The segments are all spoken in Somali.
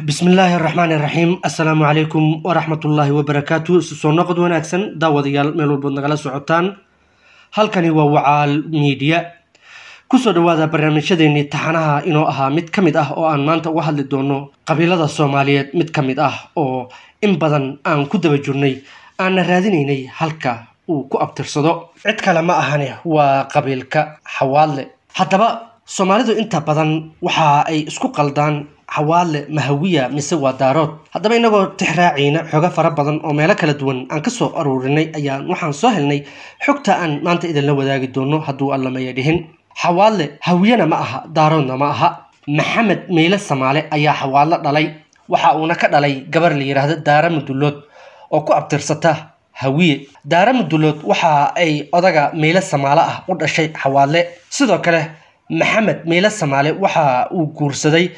bismillaahi araxmaani iraxiim assalaamu calaykum waraxmatullaahi wabarakaatu isu soo noqod wanaagsan daawadayaal meel walbood nagala socotaan. Halkani waa wacaal miidiya ku soo dhawaada barnaamijyadeennii taxanaha inoo ahaa mid ka mid ah oo aan maanta uga hadli doono qabiilada soomaaliyeed mid ka mid ah oo in badan aan ku daba jirnay aanna raadinaynay halka uu ku abtirsado. Cid kale ma ahane waa qabiilka xawaadle. Haddaba soomaalidu inta badan waxa ay isku qaldaan xawaadle mahawiya mise waa daarood. Haddaba inagoo tixraacayna xogo fara badan oo meelo kala duwan aan ka soo aruurinay ayaan waxaan soo helnay xogta aan maanta idinla wadaagi doono hadduu allamaya dhihin. Xawaadle hawiyana ma aha daaroodna ma aha. Maxamed meyle samaale ayaa xawaadle dhalay. Waxa uuna ka dhalay gabar la yidhaahdo daara mudulood oo ku abtirsata hawiye. Daara mudulood waxa ay odaga meyle samaale ah u dhashay xawaadle sidoo kale maxamed meyle samaale waxa uu guursaday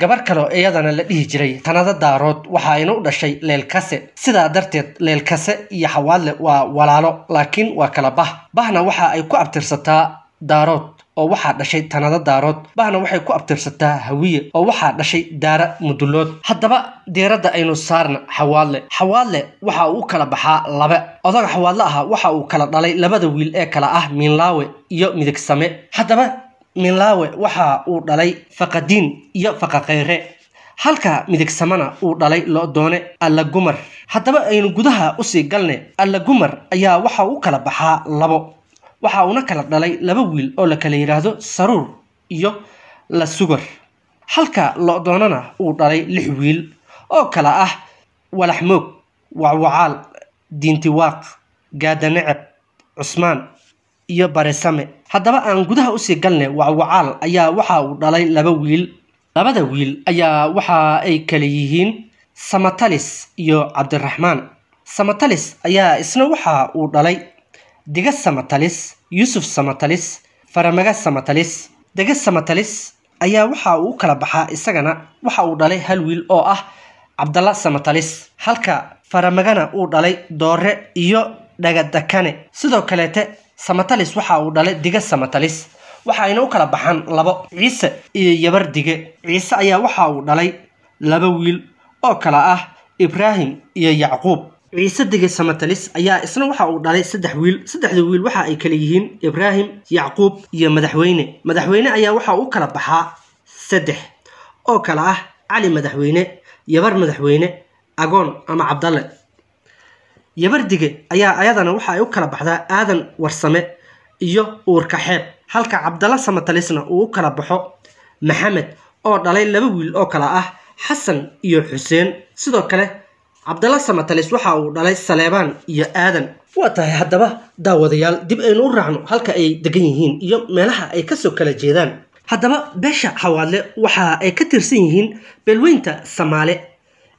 gabar kaleo iyadana la dhihi jiray tanado daarood waxa ayna u dhashay leelkase sidaa darteed leelkase iyo xawaadle waa walaalo laakiin waa kala bah. Bahna waxa ay ku abtirsataa daarood oo waxaa dhashay tanado daarood. Bahna waxay ku abtirsataa hawiye oo waxaa dhashay daara mudulood haddaba diiradda aynu saarna xawaadle. Xawaadle waxa uu u kala baxaa laba odaga xawaadle aha waxa uu kala dhalay labada wiil ee kala ah miinlaawe iyo midigsame haddaba minlaawe waxa uu dhalay faqadiin iyo faqaqayre halka midigsamana uu dhalay lo-doone allagumar haddaba aynu gudaha u sii galne allagumar ayaa waxa u kala baxaa labo. Waxa uuna kala dhalay laba wiil oo la kala yidhaahdo saruur iyo la sugar. Halka lo-doonana uu dhalay lix wiil oo kala ah walaxmoog wacwacaal diintiwaaq gaadaneceb cusmaan iyo baresame haddaba aan gudaha u sii galne wacwacaal ayaa waxa uu dhalay laba wiil. Labada wiil ayaa waxa ay kala yihiin samatalis iyo cabdiraxmaan. Samatalis ayaa isna waxa uu dhalay. Diga samatalis yuusuf samatalis faramaga samatalis. Dega samatalis ayaa waxa uu u kala baxaa isagana waxa uu dhalay hal wiil oo ah cabdalla samatalis. Halka faramagana uu dhalay doore iyo dhagadakane sidoo kaleete samatalis waxa uu dhalay diga samatalis. Waxa ayna u kala baxaan labo ciise iyo yabar dige. Ciise ayaa waxa uu dhalay laba wiil oo kala ah ibraahim iyo yacquub. Ciise dige samatalis ayaa isna waxa uu dhalay saddex wiil. Saddexda wiil waxa ay kala yihiin ibraahim yacquub iyo madaxweyne. Madaxweyne ayaa waxa u kala baxaa saddex oo kala ah cali madaxweyne yabar madaxweyne agoon ama cabdalle yabardige ayaa ayadana waxa ay u kala baxdaa aadan warsame iyo uurkaxeeb halka cabdalla samatalisna uu u kala baxo maxamed oo dhalay laba wiil oo kala ah xasan iyo xuseen. Sidoo kale cabdalla samatalis waxa uu dhalay saleebaan iyo aadan. Waa tahay haddaba daawadayaal dib aynu u raacno halka ay degan yihiin iyo meelaha ay ka soo kala jeedaan. Haddaba beesha xawaadle waxa ay ka tirsan yihiin beelweynta samaale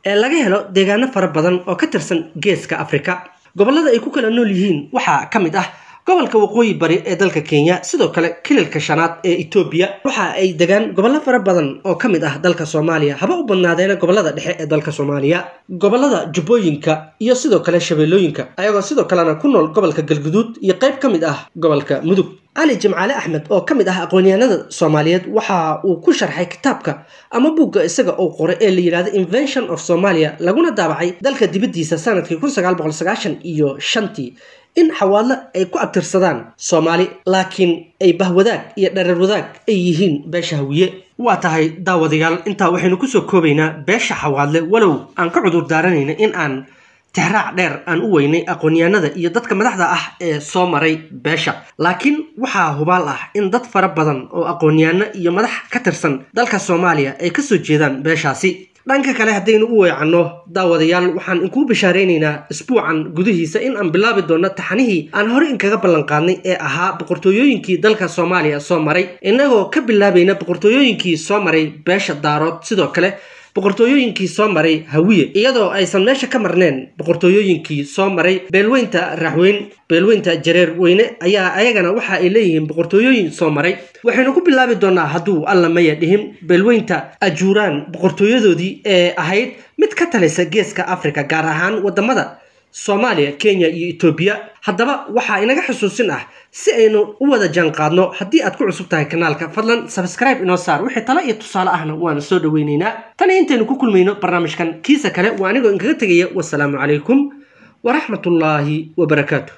ee laga helo deegaano fara badan oo ka tirsan geeska afrika. Gobollada ay ku kala nool yihiin waxaa ka mid ah gobolka waqooyi bari ee dalka kenya sidoo kale kililka shanaad ee etoobiya waxa ay degaan gobollo fara badan oo ka mid ah dalka soomaaliya haba u badnaadeena gobollada dhexe ee dalka soomaaliya. Gobollada jubbooyinka iyo sidoo kale shabeellooyinka ayagoo sidoo kalena ku nool gobolka galguduud iyo qayb ka mid ah gobolka mudug. Cali jimcaale axmed oo ka mid ah aqoonyahanada soomaaliyeed waxa uu ku sharxay kitaabka ama buugga isaga uu qoray ee la yidhahdo invention of somalia laguna daabacay dalka dibaddiisa sannadkii kun sagaal boqol sagaashan iyo shantii in xawaadle ay ku abtirsadaan soomaali laakiin ay bahwadaag iyo dhareer wadaag ay yihiin beesha hawiye. Waa tahay daawadayaal intaa waxaynu ku soo koobaynaa beesha xawaadle walow. Aan ka cudur daaranayna in aan tixraac dheer aan u weynay aqoonyahanada iyo dadka madaxda ah ee soo maray beesha. Laakiin waxaa hubaal ah in dad fara badan oo aqoonyahano iyo madax ka tirsan dalka soomaaliya ay ka soo jeedaan beeshaasi dhanka kale haddaynu u weecanno daawadayaal waxaan inkuu bishaareynayna isbuucan gudihiisa in aan bilaabi doonno taxanihii aan hore inkaga ballanqaadnay ee ahaa boqortooyooyinkii dalka soomaaliya soo maray. Innagoo ka bilaabayna boqortooyooyinkii soo maray beesha daarood. Sidoo kale boqortooyooyinkii soo maray hawiye iyadoo aysan meesha ka marneen boqortooyooyinkii soo maray beelweynta raxweyn beelweynta jareer weyne ayaa ayagana waxa ay leeyihiin boqortooyooyin soo maray. Waxaynu ku bilaabi doonaa hadduu alla maya dhihin beelweynta ajuuraan boqortooyadoodii ee ahayd mid ka talisa geeska africa gaar ahaan waddamada soomaaliya kenya iyo etoobiya haddaba waxaa inaga xusuusin ah si aynu u wada jaanqaadno haddii aad ku cusub tahay kanaalka fadlan sabscribe inoo saar. Wixii talo iyo tusaale ahna waanu soo dhaweyneynaa. Tan intaynu ku kulmayno barnaamijkan. Kiisa kale waa anigoo inkaga tegaya wasalaamu calaykum waraxmatullaahi wabarakaatu